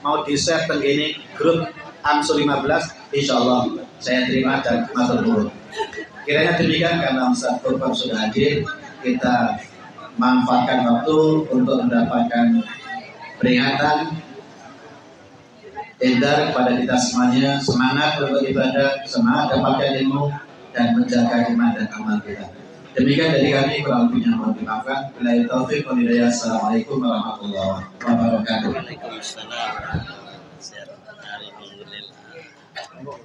mau di share tenggini grup Amsul 15 insya Allah saya terima dan matur nuwun kiranya demikian karena Ustaz Kurban sudah hadir kita manfaatkan waktu untuk mendapatkan peringatan Edar kepada kita semuanya semangat untuk ibadah, semangat dapatkan ilmu dan menjaga iman dan amal kita. Demikian dari kami kurang lebihnya mohon dimaafkan. Bila hidayah. Assalamualaikum warahmatullahi wabarakatuh. والسلام على ورحمة سير النار الله